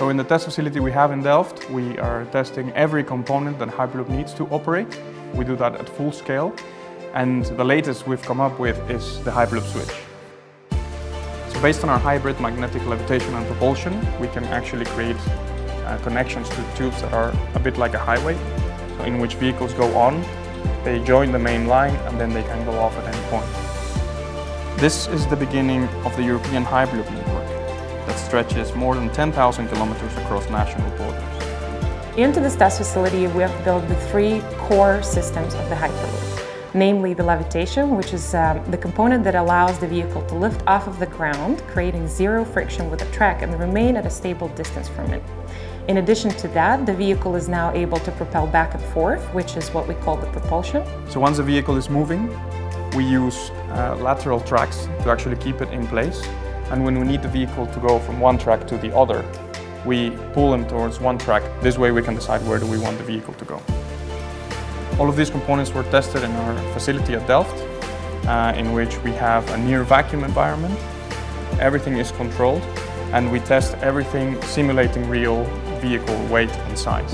So in the test facility we have in Delft, we are testing every component that Hyperloop needs to operate. We do that at full scale. And the latest we've come up with is the Hyperloop switch. So based on our hybrid magnetic levitation and propulsion, we can actually create uh, connections to tubes that are a bit like a highway, so in which vehicles go on, they join the main line, and then they can go off at any point. This is the beginning of the European Hyperloop network stretches more than 10,000 kilometers across national borders. Into this test facility, we have built the three core systems of the Hyperloop, namely the levitation, which is um, the component that allows the vehicle to lift off of the ground, creating zero friction with the track and remain at a stable distance from it. In addition to that, the vehicle is now able to propel back and forth, which is what we call the propulsion. So once the vehicle is moving, we use uh, lateral tracks to actually keep it in place. And when we need the vehicle to go from one track to the other, we pull them towards one track. This way we can decide where do we want the vehicle to go. All of these components were tested in our facility at Delft, uh, in which we have a near vacuum environment. Everything is controlled and we test everything simulating real vehicle weight and size.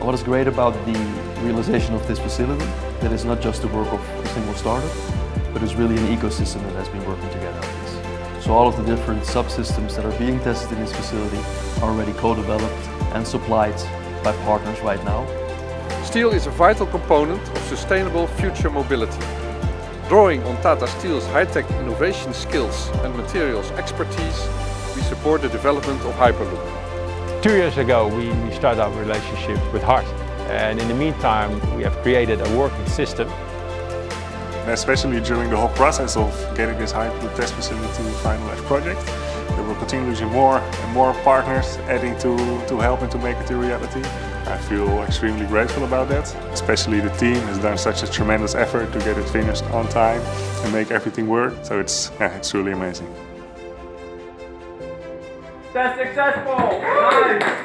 What is great about the realization of this facility, that it's not just the work of a single startup, but it's really an ecosystem that has been working together. So all of the different subsystems that are being tested in this facility are already co-developed and supplied by partners right now. Steel is a vital component of sustainable future mobility. Drawing on Tata Steel's high-tech innovation skills and materials expertise, we support the development of Hyperloop. Two years ago we, we started our relationship with Hardt and in the meantime we have created a working system. Especially during the whole process of getting this Hyperloop test facility finalized project, there were continuously more and more partners adding to, to help and to make it a reality. I feel extremely grateful about that. Especially the team has done such a tremendous effort to get it finished on time and make everything work. So it's, yeah, it's truly amazing. Test successful! Nice!